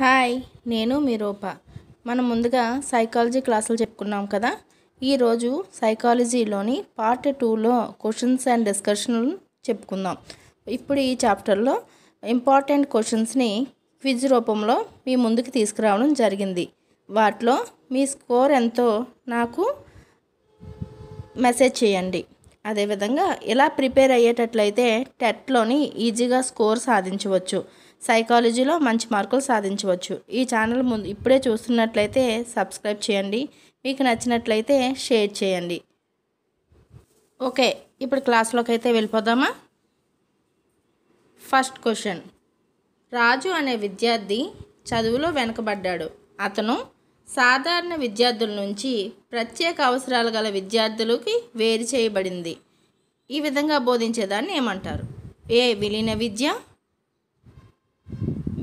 Hi నేను మీ రూప. మనం ముందుగా సైకాలజీ క్లాసులు చెప్పుకున్నాం కదా? ఈరోజు సైకాలజీలోని పార్ట్ టూలో క్వశ్చన్స్ అండ్ డిస్కషన్ చెప్పుకుందాం. ఇప్పుడు ఈ చాప్టర్లో ఇంపార్టెంట్ క్వశ్చన్స్ని క్విజ్ రూపంలో మీ ముందుకు తీసుకురావడం జరిగింది. వాటిలో మీ స్కోర్ ఎంతో నాకు మెసేజ్ చేయండి. అదేవిధంగా ఇలా ప్రిపేర్ అయ్యేటట్లయితే టెట్లోని ఈజీగా స్కోర్ సాధించవచ్చు. సైకాలజీలో మంచి మార్కులు సాధించవచ్చు. ఈ ఛానల్ ముందు ఇప్పుడే చూస్తున్నట్లయితే సబ్స్క్రైబ్ చేయండి. మీకు నచ్చినట్లయితే షేర్ చేయండి. ఓకే ఇప్పుడు క్లాస్లోకి అయితే వెళ్ళిపోదామా? First question. రాజు అనే విద్యార్థి చదువులో వెనుకబడ్డాడు. అతను సాధారణ విద్యార్థుల నుంచి ప్రత్యేక అవసరాలు గల విద్యార్థులకి వేరు చేయబడింది. ఈ విధంగా బోధించేదాన్ని ఏమంటారు? ఏ విలీన విద్య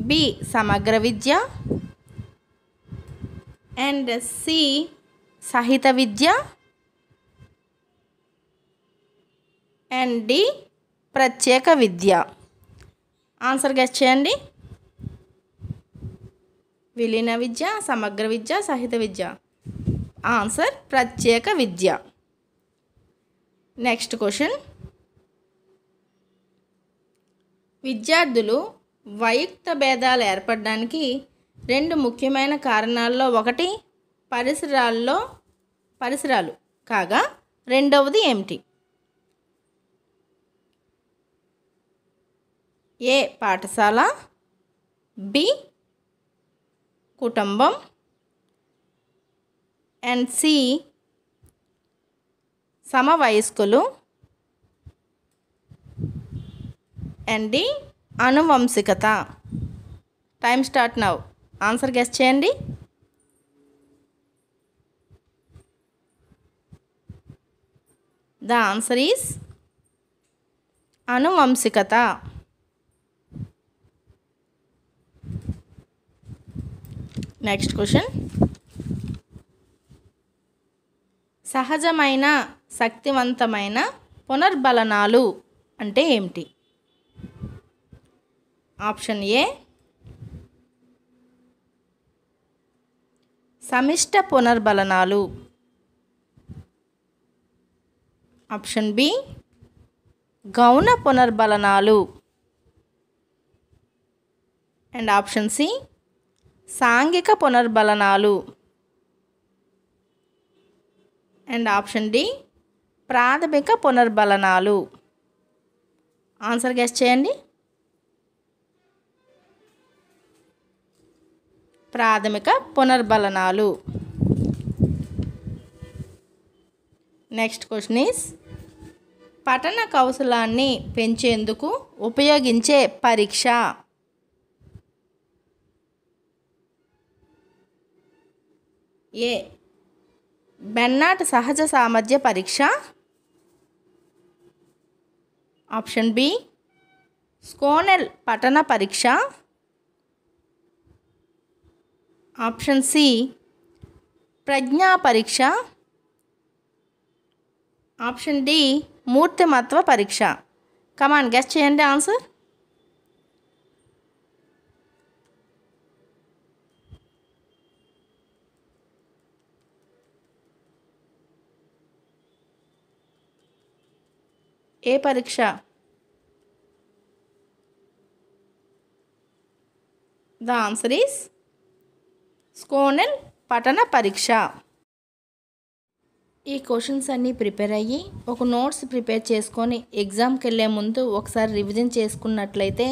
బి సమగ్ర విద్య. అండ్ సి సహిత విద్య. అండ్ డి ప్రత్యేక విద్య. ఆన్సర్ గెస్ట్ చేయండి. విలీన విద్య సమగ్ర విద్య సహిత విద్య. ఆన్సర్ ప్రత్యేక విద్య. Next question. విద్యార్థులు వయుక్త భేదాలు ఏర్పడడానికి రెండు ముఖ్యమైన కారణాల్లో ఒకటి పరిసరాల్లో పరిసరాలు. కాగా రెండవది ఏమిటి? ఏ పాఠశాల? బి కుటుంబం. అండ్ సి సమవయస్కులు. And D అనువంశికత. Time start now answer guess చేయండి. ద ఆన్సర్ ఈస్ అనువంశికత. నెక్స్ట్ క్వశ్చన్ సహజమైన శక్తివంతమైన పునర్బలనాలు అంటే ఏమిటి? Option A. సమిష్ట పునర్బలనాలు. Option B. గౌణ పునర్బలనాలు. And option C. సాంఘిక పునర్బలనాలు. And option D. ప్రాథమిక పునర్బలనాలు. ఆన్సర్ గెస్ట్ చేయండి. ప్రాథమిక పునర్బలనాలు. నెక్స్ట్ క్వశ్చన్ ఈస్ పఠన కౌశలాన్ని పెంచేందుకు ఉపయోగించే పరీక్ష? ఏ బెన్నాట్ సహజ సామర్థ్య పరీక్ష. ఆప్షన్ బి స్కోనెల్ పఠన పరీక్ష. ఆప్షన్ సి ప్రజ్ఞా పరీక్ష ఆప్షన్ డి మూర్తిమత్వ పరీక్ష కమాన్ గెస్ట్ చేయండి ఆన్సర్ ఏ పరీక్ష ద ఆన్సర్ ఈస్ స్కోనెల్ పఠన పరీక్ష. ఈ క్వశ్చన్స్ అన్నీ ప్రిపేర్ అయ్యి ఒక నోట్స్ ప్రిపేర్ చేసుకొని ఎగ్జామ్కి వెళ్ళే ముందు ఒకసారి రివిజన్ చేసుకున్నట్లయితే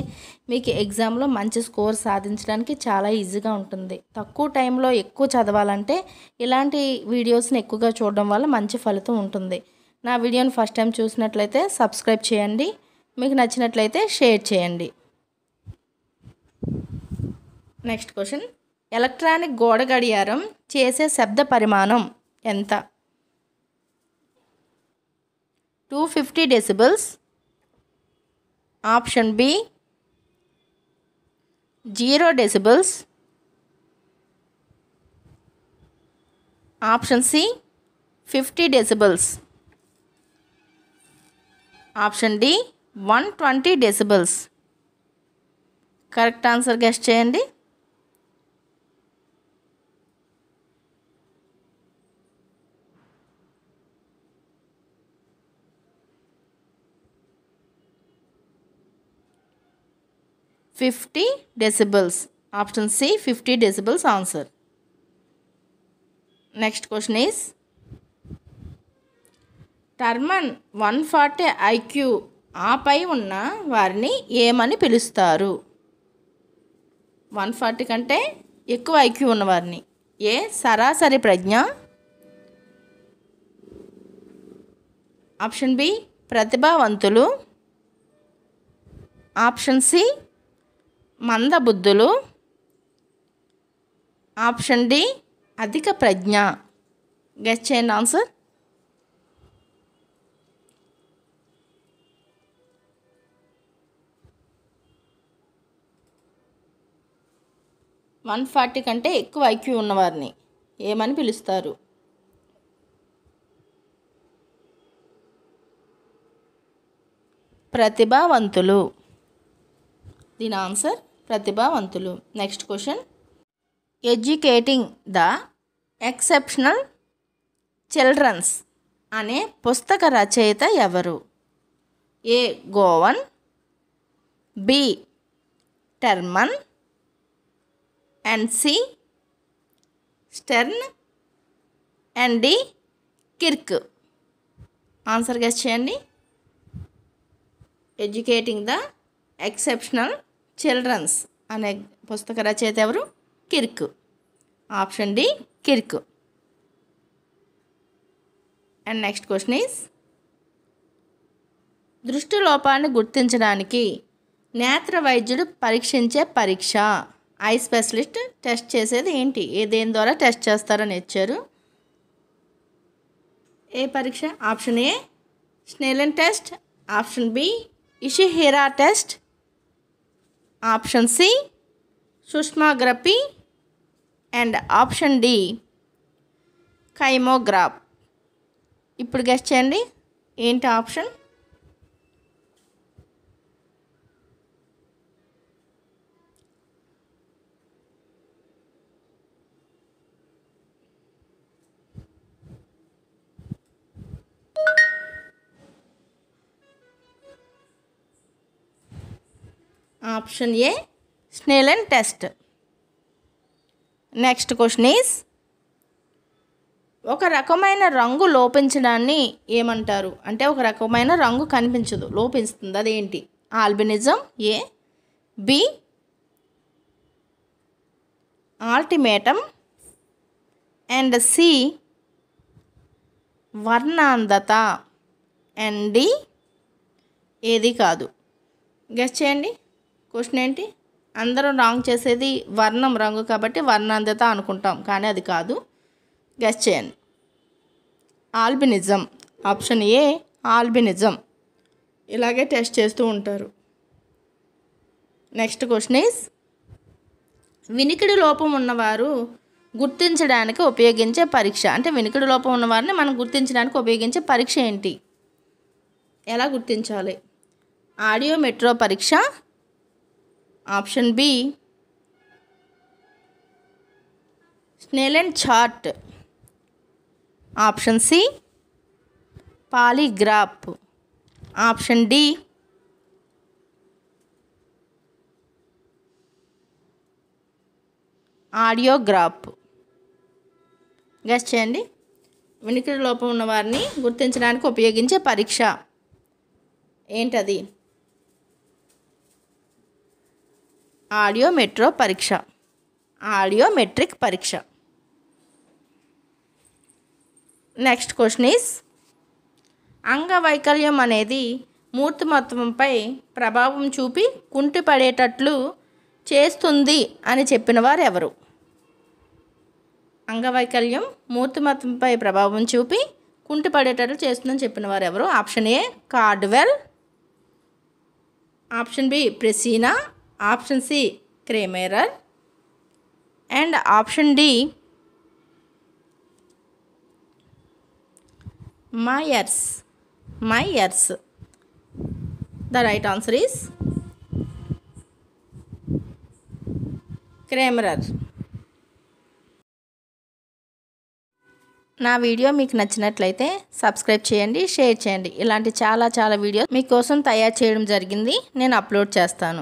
మీకు ఎగ్జామ్లో మంచి స్కోర్ సాధించడానికి చాలా ఈజీగా ఉంటుంది. తక్కువ టైంలో ఎక్కువ చదవాలంటే ఇలాంటి వీడియోస్ని ఎక్కువగా చూడడం వల్ల మంచి ఫలితం ఉంటుంది. నా వీడియోని ఫస్ట్ టైం చూసినట్లయితే సబ్స్క్రైబ్ చేయండి. మీకు నచ్చినట్లయితే షేర్ చేయండి. Next question. ఎలక్ట్రానిక్ గోడ గడియారం చేసే శబ్ద పరిమాణం ఎంత? Two fifty decibels option B zero decibels option C fifty decibels option D one twenty decibels correct answer guess చేయండి. Fifty decibels option C fifty decibels answer next question is Terman one forty IQ ఆపై ఉన్న వారిని ఏమని పిలుస్తారు? One forty కంటే ఎక్కువ IQ ఉన్నవారిని A సరాసరి ప్రజ్ఞ? ఆప్షన్ బి ప్రతిభావంతులు. ఆప్షన్ సి మందబుద్ధులు. ఆప్షన్ డి అధిక ప్రజ్ఞ. గెస్ చేయండి ఆన్సర్. వన్ ఫార్టీ కంటే ఎక్కువ ఐక్యూ ఉన్నవారిని ఏమని పిలుస్తారు? ప్రతిభావంతులు. దీని ఆన్సర్ ప్రతిభావంతులు. Next question. Educating the exceptional childrens అనే పుస్తక రచయిత ఎవరు? A. Gowan. B. Terman. And C. Stern. And D. Kirk. Answer guess చేయండి. ఎడ్యుకేటింగ్ ద ఎక్సెప్షనల్ చిల్డ్రన్స్ అనే పుస్తక రచయిత ఎవరు? Kirk. Option D Kirk. And next question is దృష్టి లోపాన్ని గుర్తించడానికి నేత్ర వైద్యుడు పరీక్షించే పరీక్ష. ఐ స్పెషలిస్ట్ టెస్ట్ చేసేది ఏంటి? ఏ దేని ద్వారా టెస్ట్ చేస్తారని ఇచ్చారు? ఏ పరీక్ష? Option A Snellen test. Option B Ishihara test. Option C సుష్మాగ్రఫీ and option D kymograph. ఇప్పుడు గెస్ట్ చేయండి. ఏంటి option? Option A Snellen test. Next question is ఒక రకమైన రంగు లోపించడాన్ని ఏమంటారు? అంటే ఒక రకమైన రంగు కనిపించదు లోపిస్తుంది. అదేంటి? Albinism A B ultimatum and C వర్ణాంధత. And D ఏది కాదు. గెస్ చేయండి. క్వశ్చన్ ఏంటి? అందరూ రాంగ్ చేసేది వర్ణం రంగు కాబట్టి వర్ణాంధత అనుకుంటాం కానీ అది కాదు. గెస్ చేయండి. ఆల్బినిజం. Option A albinism. ఇలాగే టెస్ట్ చేస్తూ ఉంటారు. నెక్స్ట్ క్వశ్చన్ ఈస్ వినికిడి లోపం ఉన్నవారు గుర్తించడానికి ఉపయోగించే పరీక్ష. అంటే వినికిడి లోపం ఉన్నవారిని మనం గుర్తించడానికి ఉపయోగించే పరీక్ష ఏంటి? ఎలా గుర్తించాలి? ఆడియో మెట్రో పరీక్ష option B and chart. Option C polygraph. Option D audiograph. Guess చేయండి. వినికిడి లోపం ఉన్న వారిని గుర్తించడానికి ఉపయోగించే పరీక్ష. ఏంటది? ఆడియో మెట్రో పరీక్ష. ఆడియోమెట్రిక్ పరీక్ష. నెక్స్ట్ క్వశ్చన్ ఈస్ అంగవైకల్యం అనేది మూర్తిమత్వంపై ప్రభావం చూపి కుంటిపడేటట్లు చేస్తుంది అని చెప్పిన వారు ఎవరు అంగవైకల్యం మూర్తిమత్వంపై ప్రభావం చూపి కుంటిపడేటట్లు చేస్తుందని చెప్పిన వారు ఎవరు option A Cardwell. Option B ప్రెసీనా. Option C క్రేమేరర్ and option D Myers. Myers. The right answer is క్రేమరర్ నా వీడియో మీకు నచ్చినట్లయితే సబ్స్క్రైబ్ చేయండి షేర్ చేయండి. ఇలాంటి చాలా చాలా వీడియోస్ మీకోసం తయారు చేయడం జరిగింది. నేను అప్లోడ్ చేస్తాను.